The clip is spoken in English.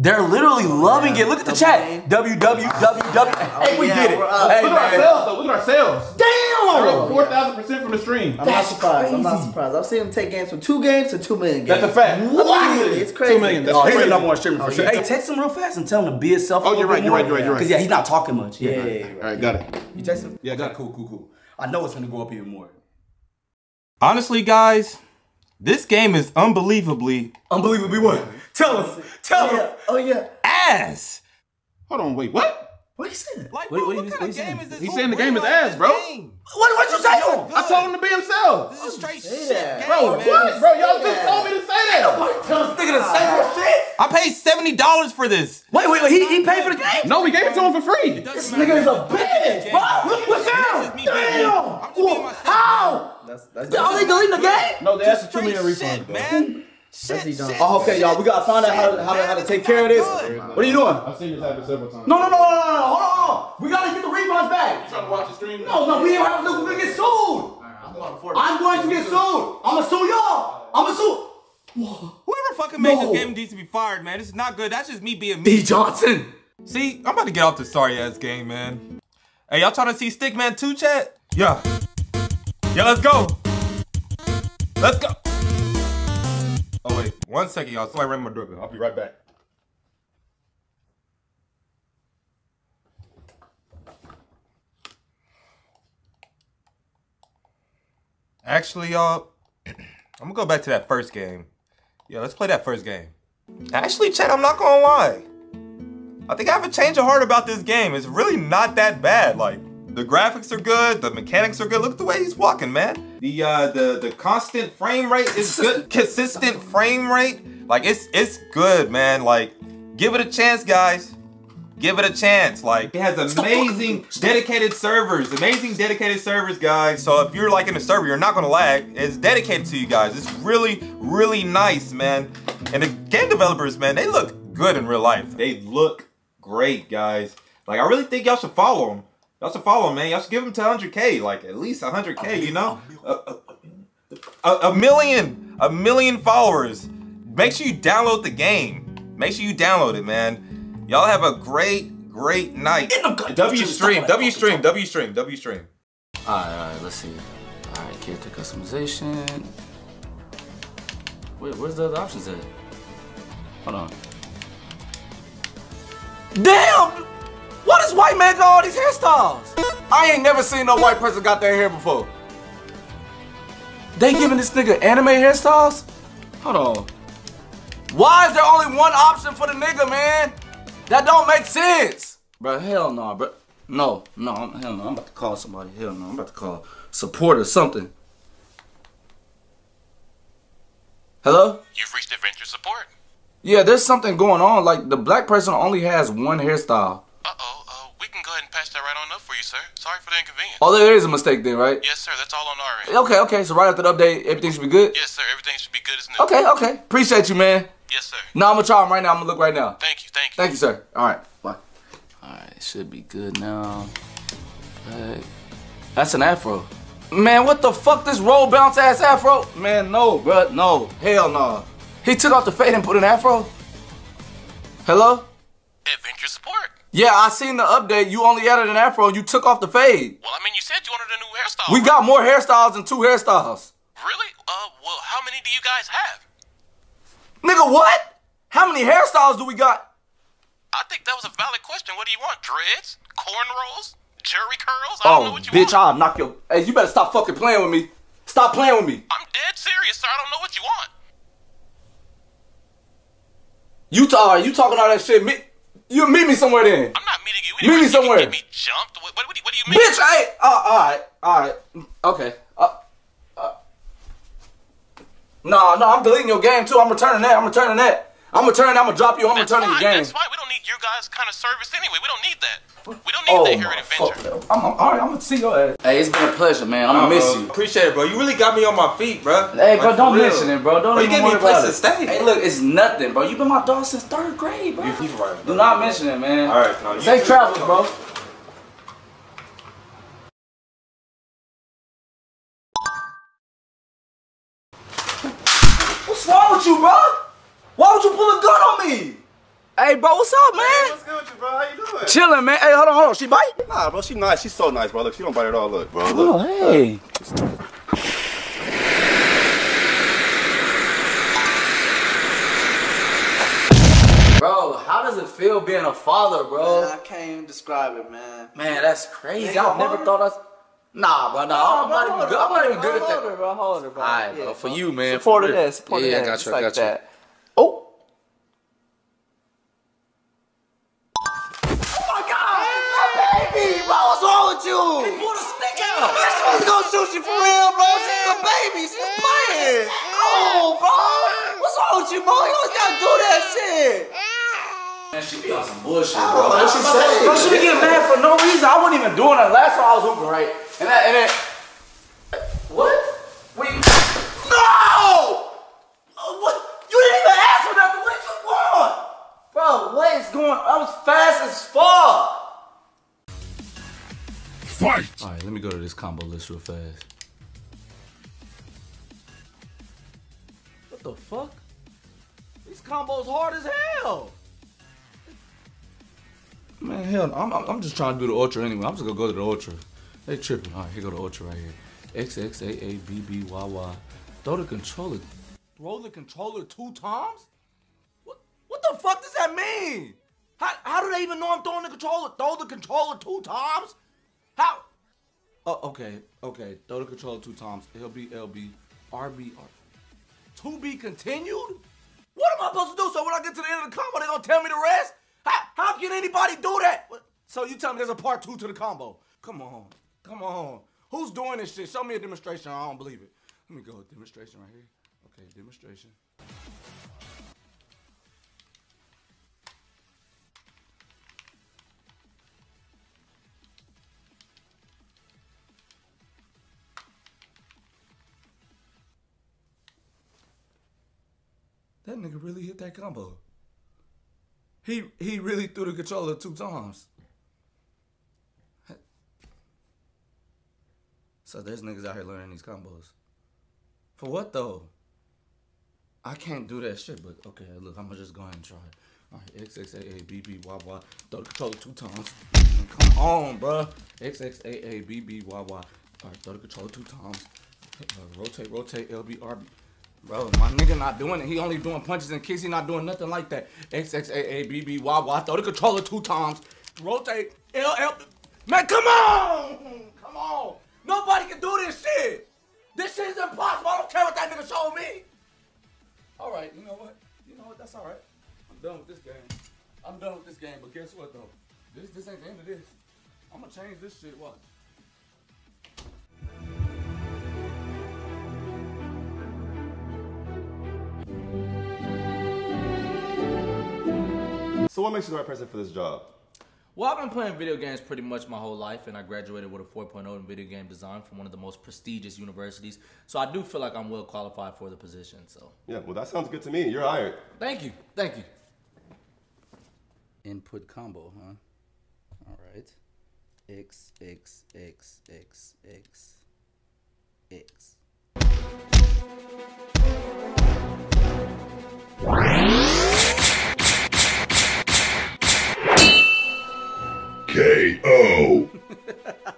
They're literally loving it. Look at the chat. www. Oh, hey, we did it. we're. Hey, Look at our sales, though. Look at our sales. We're Damn. four thousand percent from the stream. I'm not surprised. I'm not surprised. I've seen him take games from two games to two million games. That's a fact. Immediately, It's crazy. Two million. That's Oh, he's the number one streamer oh, for Oh, sure. yeah. Hey, text him real fast and tell him to be himself. Oh, you're right, you're right, you're right, you're right. Because yeah, he's not talking much. Yeah, Yeah, yeah, yeah. All right, got it. You text him? Yeah, got it. Cool, cool, cool. I know it's gonna go up even more. Honestly, guys, this game is unbelievably Unbelievably what? Tell us. Tell Oh, yeah. Oh yeah. ass. Hold on, wait, what? What he said? Like, What- bro, what what, you- kind of game saying? is this? He's saying the game is ass, bro. game? What? What you say? Good. I told him to be himself. This is straight Say shit, that. game, Bro, man. what? Bro, y'all just told me to say that. Tell us nigga the same shit. I paid seventy dollars for this. Wait, wait, wait. He, he paid for the game? No, we gave it to him for free. This nigga is a bitch, bro. What's down? Damn. Whoa, How? That's that's. Are they deleting the game? No, they asked for two Straight shit, refunds, man. Shit, shit. Oh, okay, y'all. We gotta find out how to, how to, how to take care of this. What are you doing? I've seen this happen several times. No, no, no, no, no, no. Hold on. We gotta get the refunds back. You trying to watch the stream? No, no, we ain't have to. We're gonna get sued. I'm going to get sued. I'm gonna sue y'all. I'm gonna sue. Whoever fucking made No. this game needs to be fired, man. This is not good. That's just me being me. D Johnson. See, I'm about to get off this sorry ass game, man. Hey, y'all trying to see Stickman 2 chat? Yeah. Yeah, let's go. Let's go. Oh, wait. One second, y'all. Somebody ran my doorbell. I'll be right back. Actually, y'all, I'm gonna go back to that first game. Yeah, let's play that first game. Actually, Chad, I'm not gonna lie. I think I have a change of heart about this game. It's really not that bad. Like the graphics are good, the mechanics are good. Look at the way he's walking, man. The uh the the constant frame rate is good. Consistent frame rate. Like it's it's good, man. Like give it a chance, guys. Give it a chance. Like it has amazing dedicated servers. Amazing dedicated servers, guys. So if you're like in a server, you're not gonna lag. It's dedicated to you guys. It's really, really nice, man. And the game developers, man, they look good in real life. They look great, guys. Like I really think y'all should follow them. Y'all should follow them, man. Y'all should give them to 100k, like at least 100k. You know, a, a, a, a million, a million followers. Make sure you download the game. Make sure you download it, man. Y'all have a great, great night. W stream, W stream, W stream, W stream. Alright, alright, let's see. Alright, character customization. Wait, where's the other options at? Hold on. Damn! Why does white man got all these hairstyles? I ain't never seen no white person got their hair before. They giving this nigga anime hairstyles? Hold on. Why is there only one option for the nigga, man? That don't make sense. Bro, hell no, bro. No, no, I'm, hell no. I'm about to call somebody. Hell no, I'm about to call support or something. Hello? You've reached adventure support. Yeah, there's something going on. Like, the black person only has one hairstyle. Uh-oh, uh, we can go ahead and patch that right on up for you, sir. Sorry for the inconvenience. Oh, there is a mistake then, right? Yes, sir, that's all on our end. Okay, okay. So right after the update, everything should be good? Yes, sir, everything should be good as new. Okay, okay. Appreciate you, man. Yes, sir. No, I'm gonna try him right now. I'm gonna look right now. Thank you, thank you. Thank you, sir. All right. Bye. All right, should be good now. Okay. That's an afro. Man, what the fuck? This roll bounce ass afro? Man, no, bruh. No. Hell no. He took off the fade and put an afro? Hello? Adventure support. Yeah, I seen the update. You only added an afro and you took off the fade. Well, I mean, you said you wanted a new hairstyle. We got more hairstyles than two hairstyles. Really? Uh, well, how many do you guys have? Nigga, what? How many hairstyles do we got? I think that was a valid question. What do you want? Dreads? Cornrows? Jheri curls? I don't know Oh, what you want. bitch, want. I'll knock your. Hey, you better stop fucking playing with me. Stop playing with me. I'm dead serious, sir. I don't know what you want. You talk, you talking all that shit. Me, you meet me somewhere then. I'm not meeting you Meet me. You somewhere. Get me jumped. What, what, what, do you- what do you mean? Bitch, I. Uh, all right, all right, okay. Uh, uh. No, no, I'm deleting your game too. I'm returning that. I'm returning that. I'm returning. I'm gonna drop you. I'm That's returning fine. your game. That's fine. We don't need your guys' kind of service anyway. We don't need that. We don't need Oh that here at Adventure. fuck. I'm, I'm, all right, I'm gonna see your ass. Hey, it's been a pleasure, man. I'm gonna miss you. Appreciate it, bro. You really got me on my feet, bro. Hey, bro, Like, don't mention it, bro. Don't Bro, you even gave me a worry place about to it. stay. Hey, look, it's nothing, bro. You've been my dog since third grade, bro. He's right. Do not mention it, man. All right, no, Safe travels, bro. What's wrong with you, bro? Why would you pull a gun on me? Hey, bro, what's up, man? What's good with you, bro? How you doing? Chilling, man. Hey, hold on, hold on. She bite? Nah, bro, she nice. She's so nice, bro. Look, she don't bite at all. Look, bro. Oh, Look. hey. Bro, how does it feel being a father, bro? Man, I can't even describe it, man. Man, that's crazy. Man, I've never hold thought us. Nah, bro, nah, I'm not even good. I'm not even good at Hold that. bro. Hold her, bro. Alright, Yeah, bro, for you, man. Support for of real. that. Support yeah, of I that. got you, I got you. that. Oh. Baby, bro, what's wrong with you? He pulled a stick out. Man, she was gonna shoot you for real, bro. She's a baby. She's playing. Oh, bro. What's wrong with you, bro? You always gotta do that shit. Man, she be on some bullshit, bro. What she say? Bro, she be getting mad for no reason. I wasn't even doing that. Last time I was hooping, right? And that, and then. What? We. No! Uh, What? You didn't even ask for nothing. What you want? Bro, what is going I was fast as fuck. Fight! Alright, let me go to this combo list real fast. The fuck? These combos hard as hell. Man, hell. I'm, I'm, just trying to do the ultra anyway. I'm just gonna go to the ultra. They tripping. All right, here go the ultra right here. X X A A B B Y Y. Throw the controller. Throw the controller two times? What? What the fuck does that mean? How, how do they even know I'm throwing the controller? Throw the controller two times? How? Oh, okay, okay. Throw the controller two times. LB, LB, RB, R. To be continued? What am I supposed to do? So when I get to the end of the combo, they gonna tell me the rest? How, how can anybody do that? So you tell me there's a part two to the combo? Come on, come on. Who's doing this shit? Show me a demonstration. I don't believe it. Let me go. Demonstration right here. Okay, demonstration. That nigga really hit that combo. He he really threw the controller two times. So there's niggas out here learning these combos. For what though? I can't do that shit, but okay, look, I'm gonna just go ahead and try it. Alright, X X A A B B Y Y. Throw the controller two times. Come on, bruh. X X A A B B Y Y. Alright, throw the controller two times. Uh, rotate, rotate, LB, RB. Bro, my nigga not doing it. He only doing punches and kicks. He not doing nothing like that. X X A A B B Y Y. Throw the controller two times. Rotate, L L. Man, come on! Come on! Nobody can do this shit! This shit is impossible. I don't care what that nigga showed me. All right, you know what? You know what? That's all right. I'm done with this game. I'm done with this game. But guess what though? This this ain't the end of this. I'm gonna change this shit. Watch. So what makes you the right person for this job? Well, I've been playing video games pretty much my whole life, and I graduated with a 4.0 in video game design from one of the most prestigious universities. So I do feel like I'm well qualified for the position. So Yeah, well, that sounds good to me. You're hired. thank you, thank you. Input combo, huh? All right. X X X X X X. KO.